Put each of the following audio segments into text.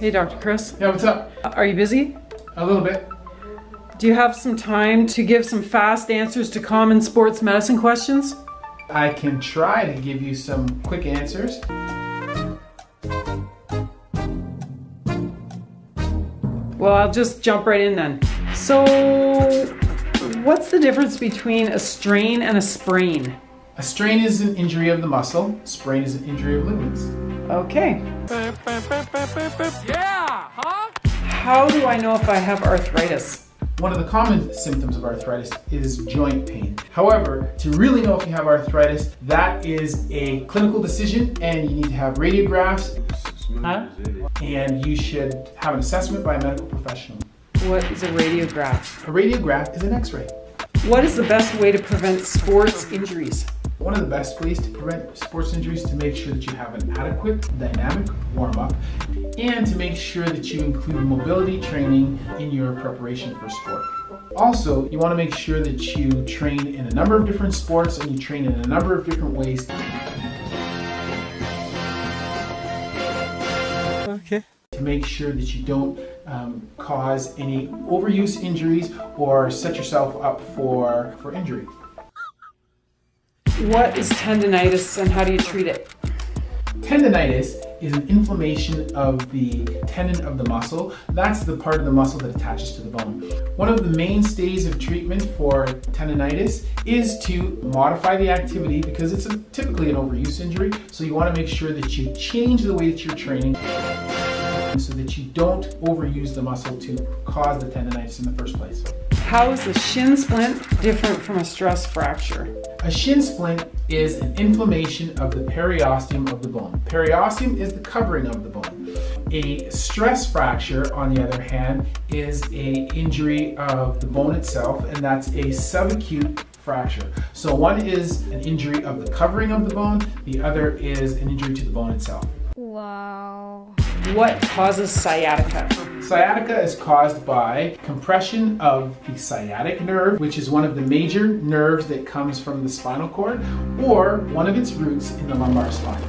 Hey, Dr. Chris. Yeah, what's up? Are you busy? A little bit. Do you have some time to give some fast answers to common sports medicine questions? I can try to give you some quick answers. Well, I'll just jump right in then. So, what's the difference between a strain and a sprain? A strain is an injury of the muscle, sprain is an injury of ligaments. Okay. Yeah, huh? How do I know if I have arthritis? One of the common symptoms of arthritis is joint pain. However, to really know if you have arthritis, that is a clinical decision and you need to have radiographs Huh? and you should have an assessment by a medical professional. What is a radiograph? A radiograph is an x-ray. What is the best way to prevent sports injuries? One of the best ways to prevent sports injuries is to make sure that you have an adequate dynamic warm-up and to make sure that you include mobility training in your preparation for sport. Also, you want to make sure that you train in a number of different sports and you train in a number of different ways. Okay. To make sure that you don't um, cause any overuse injuries or set yourself up for, for injury. What is tendonitis and how do you treat it? Tendonitis is an inflammation of the tendon of the muscle. That's the part of the muscle that attaches to the bone. One of the mainstays of treatment for tendonitis is to modify the activity because it's a, typically an overuse injury. So you want to make sure that you change the way that you're training so that you don't overuse the muscle to cause the tendonitis in the first place. How is a shin splint different from a stress fracture? A shin splint is an inflammation of the periosteum of the bone. Periosteum is the covering of the bone. A stress fracture, on the other hand, is a injury of the bone itself, and that's a subacute fracture. So one is an injury of the covering of the bone, the other is an injury to the bone itself. Wow. What causes sciatica? Sciatica is caused by compression of the sciatic nerve, which is one of the major nerves that comes from the spinal cord, or one of its roots in the lumbar spine.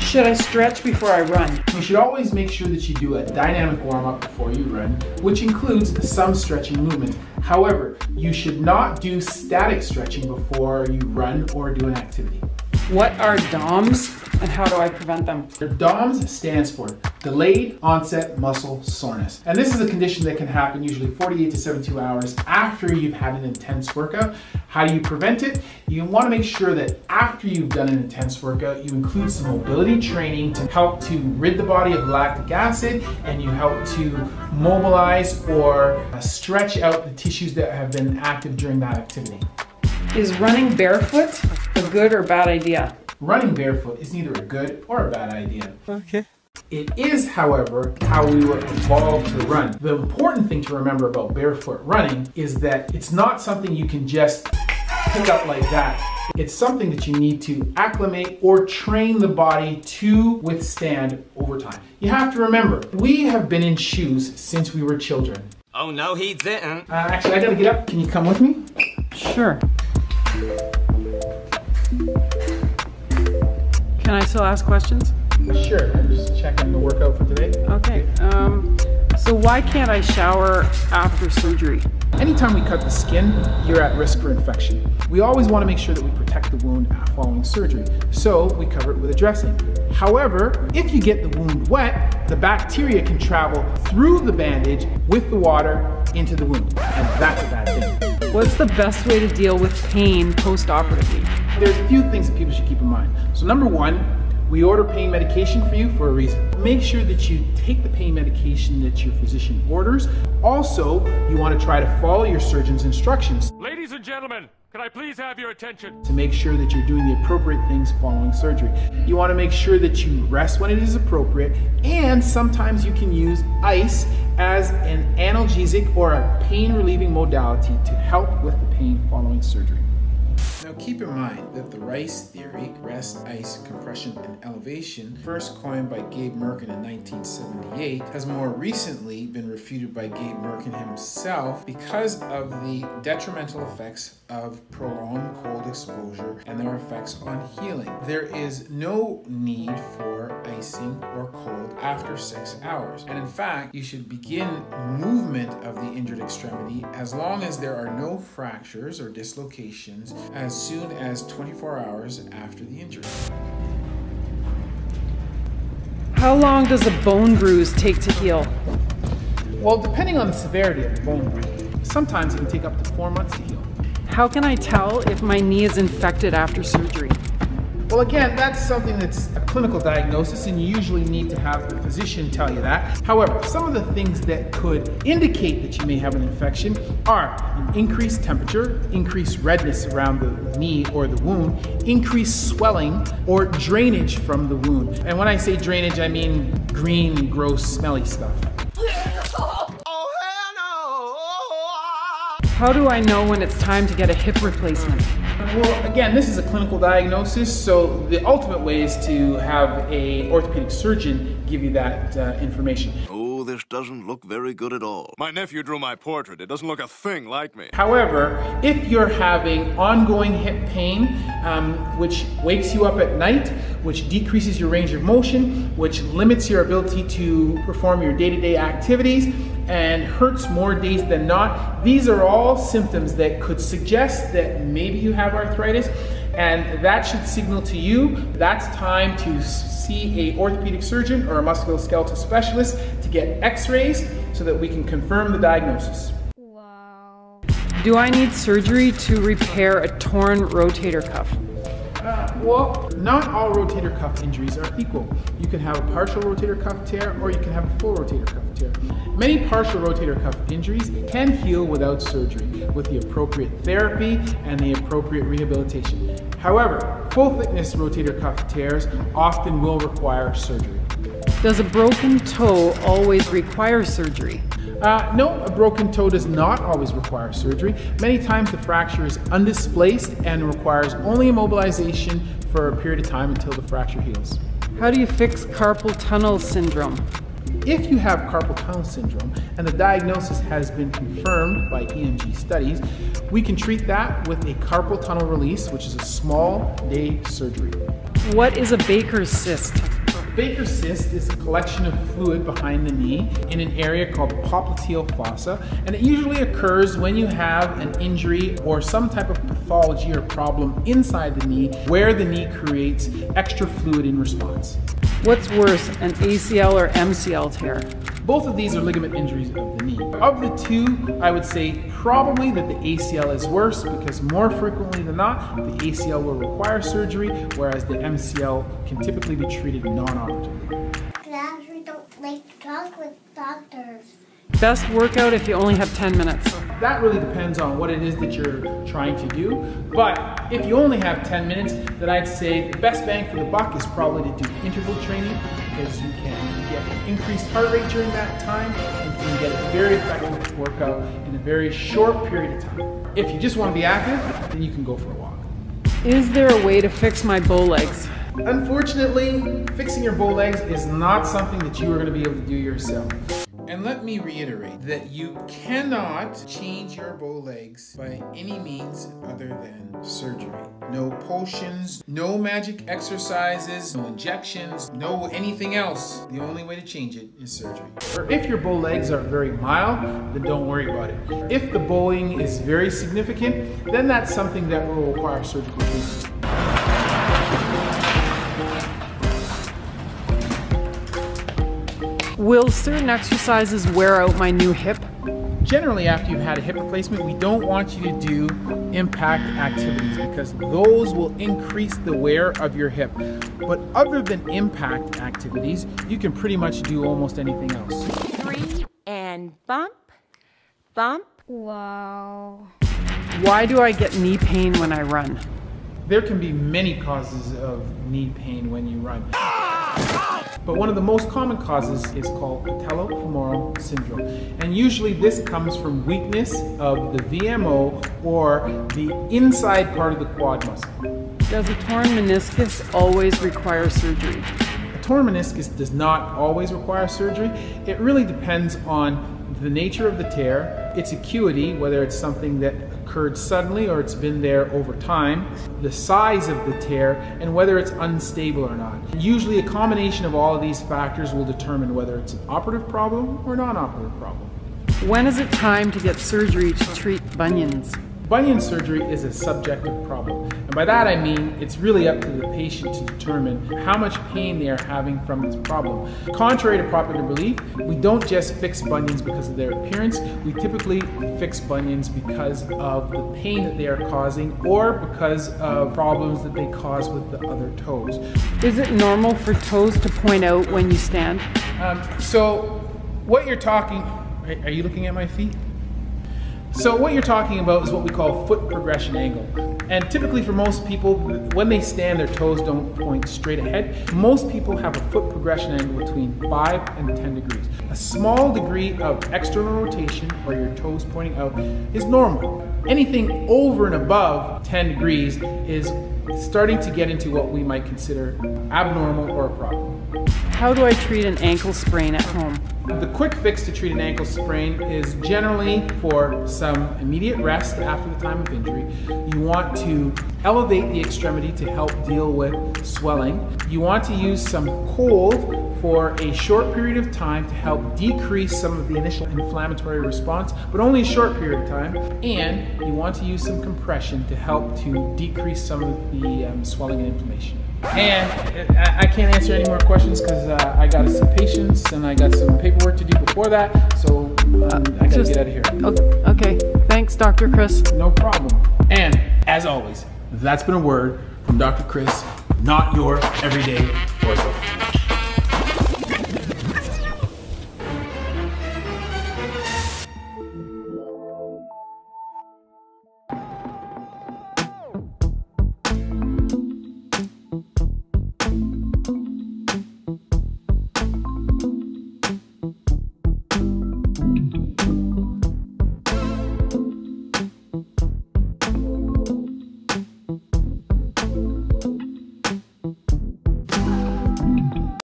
Should I stretch before I run? You should always make sure that you do a dynamic warm-up before you run, which includes some stretching movement. However, you should not do static stretching before you run or do an activity. What are DOMS and how do I prevent them? The DOMS stands for Delayed Onset Muscle Soreness. And this is a condition that can happen usually 48 to 72 hours after you've had an intense workout. How do you prevent it? You want to make sure that after you've done an intense workout, you include some mobility training to help to rid the body of lactic acid and you help to mobilize or uh, stretch out the tissues that have been active during that activity. Is running barefoot a good or bad idea? Running barefoot is neither a good or a bad idea. Okay. It is, however, how we were evolved to run. The important thing to remember about barefoot running is that it's not something you can just pick up like that. It's something that you need to acclimate or train the body to withstand over time. You have to remember, we have been in shoes since we were children. Oh no, he didn't. Uh, actually, I gotta get up. Can you come with me? Sure. Can I still ask questions? Sure. I'm just checking the workout for today. Okay. Um, so why can't I shower after surgery? Anytime we cut the skin, you're at risk for infection. We always want to make sure that we protect the wound following surgery, so we cover it with a dressing. However, if you get the wound wet, the bacteria can travel through the bandage with the water into the wound, and that's a bad thing. What's the best way to deal with pain post-operatively? There's a few things that people should keep in mind. So number one, we order pain medication for you for a reason. Make sure that you take the pain medication that your physician orders. Also, you want to try to follow your surgeon's instructions Ladies and gentlemen, can I please have your attention? to make sure that you're doing the appropriate things following surgery. You want to make sure that you rest when it is appropriate, and sometimes you can use ice as an analgesic or a pain relieving modality to help with the pain following surgery. Now keep in mind that the RICE theory, rest, ice, compression, and elevation, first coined by Gabe Mirkin in 1978, has more recently been refuted by Gabe Mirkin himself because of the detrimental effects of prolonged cold exposure and their effects on healing. There is no need for icing or cold after six hours. And in fact, you should begin movement of the injured extremity as long as there are no fractures or dislocations as soon as 24 hours after the injury. How long does a bone bruise take to heal? Well, depending on the severity of the bone bruise, sometimes it can take up to four months to heal. How can I tell if my knee is infected after surgery? Well, again, that's something that's a clinical diagnosis, and you usually need to have the physician tell you that. However, some of the things that could indicate that you may have an infection are an increased temperature, increased redness around the knee or the wound, increased swelling, or drainage from the wound. And when I say drainage, I mean green, gross, smelly stuff. How do I know when it's time to get a hip replacement? Well, again, this is a clinical diagnosis, so the ultimate way is to have a orthopedic surgeon give you that uh, information. Doesn't look very good at all. My nephew drew my portrait. It doesn't look a thing like me. However, if you're having ongoing hip pain, um, which wakes you up at night, which decreases your range of motion, which limits your ability to perform your day-to-day activities, and hurts more days than not, these are all symptoms that could suggest that maybe you have arthritis, and that should signal to you that's time to see a orthopedic surgeon or a musculoskeletal specialist to get x-rays so that we can confirm the diagnosis. Wow. Do I need surgery to repair a torn rotator cuff? Uh, well, not all rotator cuff injuries are equal. You can have a partial rotator cuff tear or you can have a full rotator cuff tear. Many partial rotator cuff injuries can heal without surgery with the appropriate therapy and the appropriate rehabilitation. However, full thickness rotator cuff tears often will require surgery. Does a broken toe always require surgery? Uh, no, a broken toe does not always require surgery. Many times the fracture is undisplaced and requires only immobilization for a period of time until the fracture heals. How do you fix carpal tunnel syndrome? If you have carpal tunnel syndrome and the diagnosis has been confirmed by EMG studies, we can treat that with a carpal tunnel release, which is a small day surgery. What is a Baker's cyst? Baker's cyst is a collection of fluid behind the knee in an area called the popliteal fossa, and it usually occurs when you have an injury or some type of pathology or problem inside the knee where the knee creates extra fluid in response. What's worse, an ACL or MCL tear? Both of these are ligament injuries of the knee. Of the two, I would say probably that the ACL is worse because more frequently than not, the ACL will require surgery, whereas the MCL can typically be treated non-operatively. Class, we don't like to talk with doctors. Best workout if you only have 10 minutes. That really depends on what it is that you're trying to do. But if you only have 10 minutes, then I'd say the best bang for the buck is probably to do interval training because you can get increased heart rate during that time and you can get a very effective workout in a very short period of time. If you just want to be active, then you can go for a walk. Is there a way to fix my bow legs? Unfortunately, fixing your bow legs is not something that you are going to be able to do yourself. And let me reiterate that you cannot change your bow legs by any means other than surgery. No potions, no magic exercises, no injections, no anything else. The only way to change it is surgery. If your bow legs are very mild, then don't worry about it. If the bowing is very significant, then that's something that will require surgical treatment. Will certain exercises wear out my new hip? Generally, after you've had a hip replacement, we don't want you to do impact activities because those will increase the wear of your hip. But other than impact activities, you can pretty much do almost anything else. Three and bump, bump. Wow. Why do I get knee pain when I run? There can be many causes of knee pain when you run. Ah! Ah! But one of the most common causes is called patellofemoral syndrome. And usually this comes from weakness of the VMO or the inside part of the quad muscle. Does a torn meniscus always require surgery? A torn meniscus does not always require surgery. It really depends on the nature of the tear, its acuity, whether it's something that occurred suddenly or it's been there over time, the size of the tear, and whether it's unstable or not. Usually, a combination of all of these factors will determine whether it's an operative problem or non operative problem. When is it time to get surgery to treat bunions? Bunion surgery is a subjective problem. And by that I mean it's really up to the patient to determine how much pain they are having from this problem. Contrary to popular belief, we don't just fix bunions because of their appearance. We typically fix bunions because of the pain that they are causing or because of problems that they cause with the other toes. Is it normal for toes to point out when you stand? Um, so, what you're talking, are you looking at my feet? So what you're talking about is what we call foot progression angle. And typically for most people, when they stand, their toes don't point straight ahead. Most people have a foot progression angle between 5 and 10 degrees. A small degree of external rotation, where your toes pointing out, is normal. Anything over and above 10 degrees is starting to get into what we might consider abnormal or a problem. How do I treat an ankle sprain at home? The quick fix to treat an ankle sprain is generally for some immediate rest after the time of injury. You want to elevate the extremity to help deal with swelling. You want to use some cold for a short period of time to help decrease some of the initial inflammatory response, but only a short period of time. And you want to use some compression to help to decrease some of the um, swelling and inflammation. And uh, I can't answer any more questions because uh, I got some patients and I got some paperwork to do before that. So um, I gotta just- get out of here. Okay, thanks, Dr. Chris. No problem. And as always, that's been a word from Dr. Chris, not your everyday ortho.